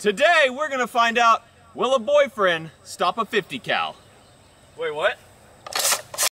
Today we're gonna find out, will a boyfriend stop a 50 cal? Wait, what?